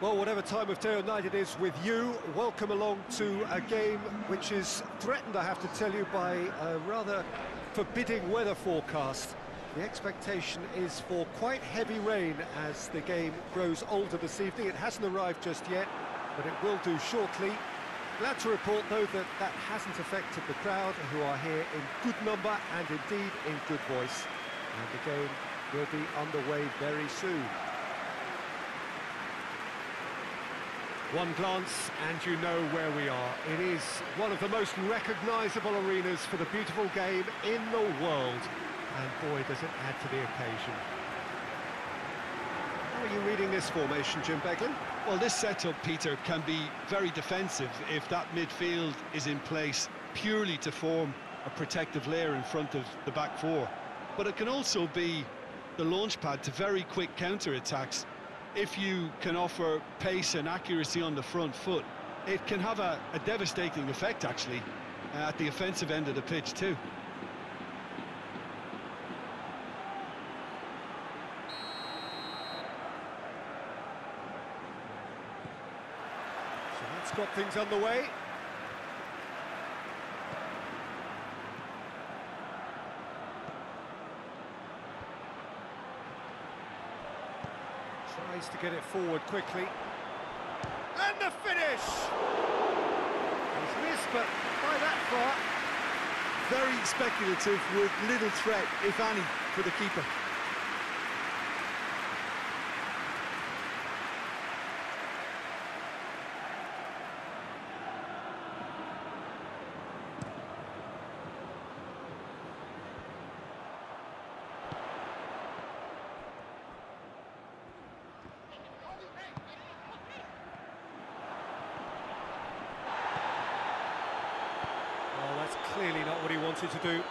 Well, whatever time of day or night it is with you, welcome along to a game which is threatened, I have to tell you, by a rather forbidding weather forecast. The expectation is for quite heavy rain as the game grows older this evening. It hasn't arrived just yet, but it will do shortly. Glad to report, though, that that hasn't affected the crowd, who are here in good number and indeed in good voice. And the game will be underway very soon. One glance and you know where we are. It is one of the most recognisable arenas for the beautiful game in the world. And boy, does it add to the occasion. How are you reading this formation, Jim Beglin? Well, this setup, Peter, can be very defensive if that midfield is in place purely to form a protective layer in front of the back four. But it can also be the launch pad to very quick counter-attacks if you can offer pace and accuracy on the front foot, it can have a, a devastating effect, actually, uh, at the offensive end of the pitch, too. So that's got things underway. Tries to get it forward quickly. And the finish! He's missed, but by that far. Very speculative with little threat, if any, for the keeper. Oh, that's clearly not what he wanted to do.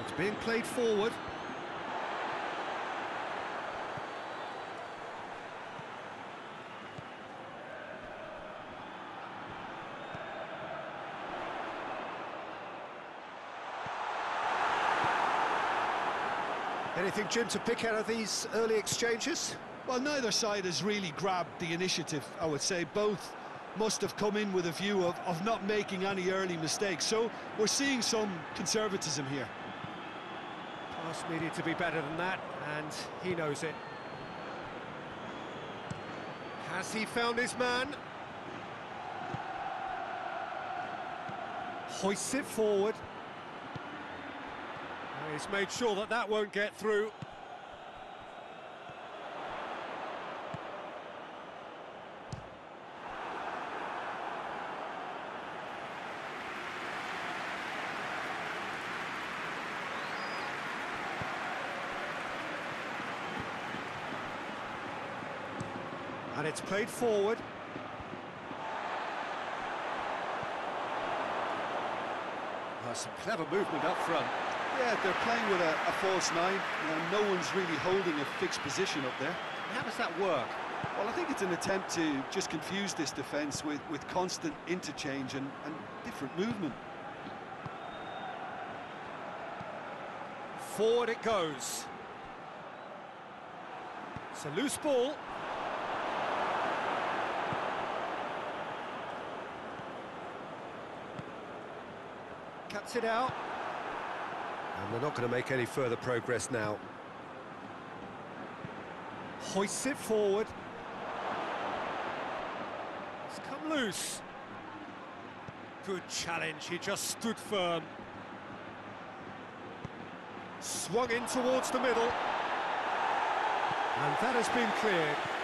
It's being played forward. Anything, Jim, to pick out of these early exchanges? Well, neither side has really grabbed the initiative, I would say. Both must have come in with a view of, of not making any early mistakes. So we're seeing some conservatism here. Pass needed to be better than that, and he knows it. Has he found his man? Hoists it forward. He's made sure that that won't get through. It's played forward. Oh, some clever movement up front. Yeah, they're playing with a, a false nine. and no one's really holding a fixed position up there. How does that work? Well, I think it's an attempt to just confuse this defence with, with constant interchange and, and different movement. Forward it goes. It's a loose ball. Cuts it out. And they're not going to make any further progress now. Hoists it forward. It's come loose. Good challenge, he just stood firm. Swung in towards the middle. And that has been cleared.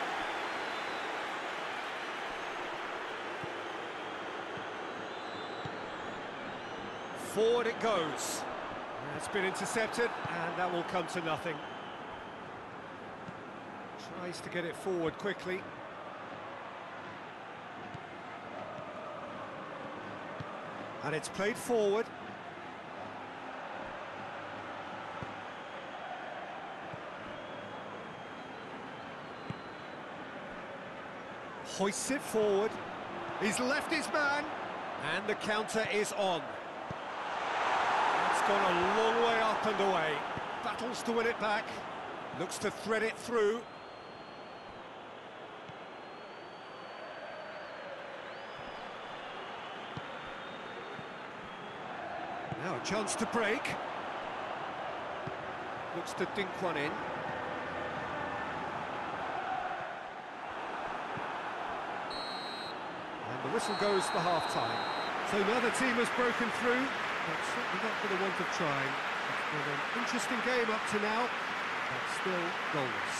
Forward it goes. It's been intercepted, and that will come to nothing. Tries to get it forward quickly. And it's played forward. Hoists it forward. He's left his man. And the counter is on. Gone a long way up and away. Battles to win it back. Looks to thread it through. Now a chance to break. Looks to dink one in. And the whistle goes for half-time. So another team has broken through, but certainly not for the want of trying. It's been an interesting game up to now, but still goalless.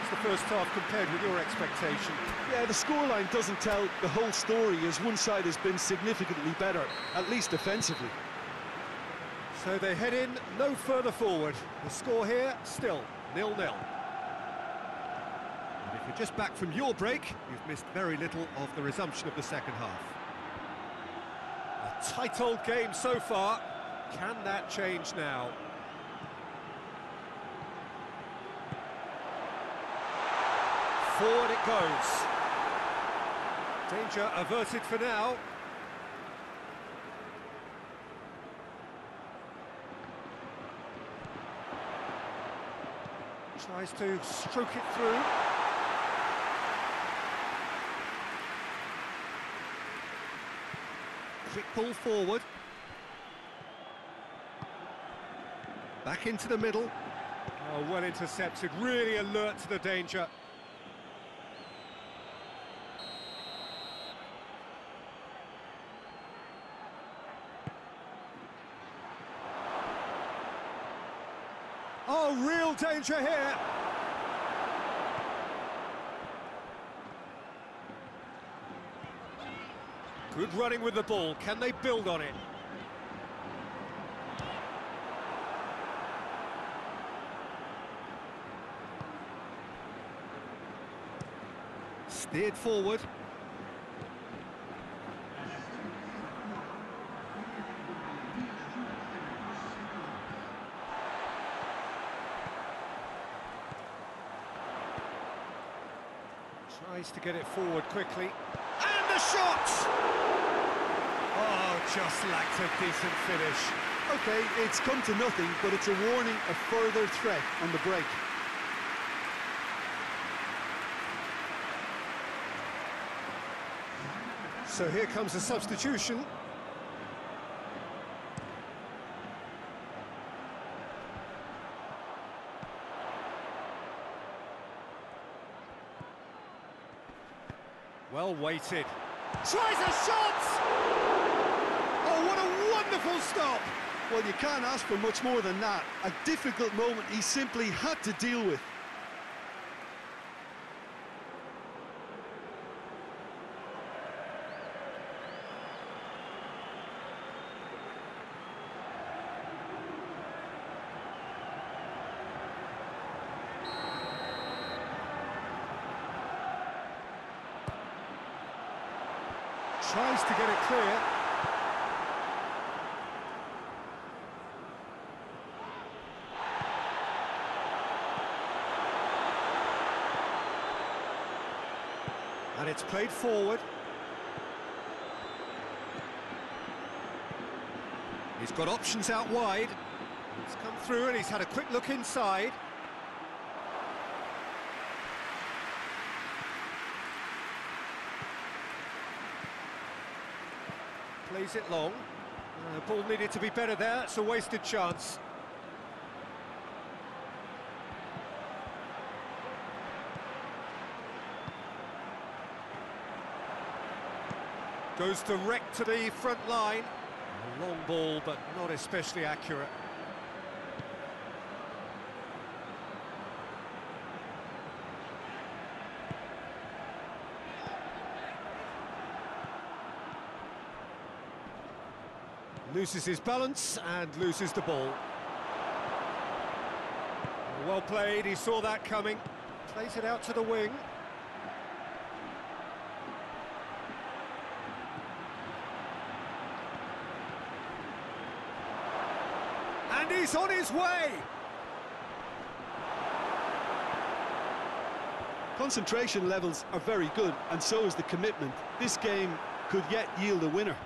It's the first half compared with your expectation. Yeah, the scoreline doesn't tell the whole story as one side has been significantly better, at least defensively. So they head in no further forward. The score here, still nil-nil. And if you're just back from your break, you've missed very little of the resumption of the second half. Tight old game so far. Can that change now? Forward it goes. Danger averted for now. Tries to stroke it through. Quick pull forward. Back into the middle. Oh, well intercepted, really alert to the danger. Oh, real danger here. Good running with the ball. Can they build on it? Steered forward. Tries to get it forward quickly. Shot! Oh, just lacked a decent finish. Okay, it's come to nothing, but it's a warning of further threat on the break. So here comes a substitution. Well weighted. Tries a shot! Oh, what a wonderful stop! Well, you can't ask for much more than that. A difficult moment he simply had to deal with. Tries to get it clear. And it's played forward. He's got options out wide. He's come through and he's had a quick look inside. Plays it long. Uh, ball needed to be better there. It's a wasted chance. Goes direct to the front line. A long ball, but not especially accurate. Loses his balance and loses the ball. Well played, he saw that coming. Plays it out to the wing. And he's on his way! Concentration levels are very good, and so is the commitment. This game could yet yield a winner.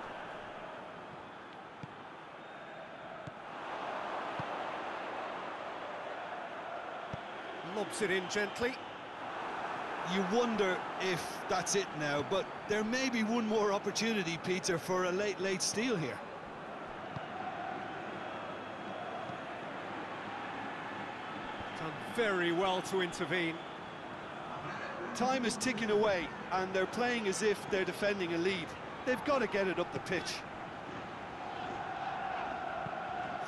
Lobs it in gently. You wonder if that's it now, but there may be one more opportunity, Peter, for a late, late steal here. Done very well to intervene. Time is ticking away, and they're playing as if they're defending a lead. They've got to get it up the pitch.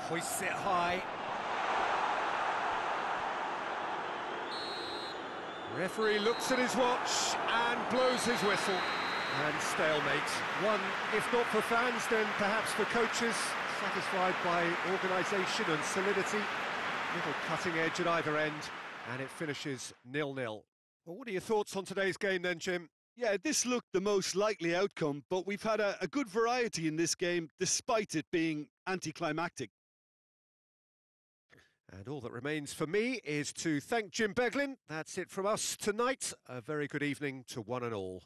Hoists it high. Referee looks at his watch and blows his whistle. And stalemate. One, if not for fans, then perhaps for coaches, satisfied by organisation and solidity. Little cutting edge at either end, and it finishes nil-nil. Well, what are your thoughts on today's game then, Jim? Yeah, this looked the most likely outcome, but we've had a, a good variety in this game, despite it being anticlimactic. And all that remains for me is to thank Jim Beglin. That's it from us tonight. A very good evening to one and all.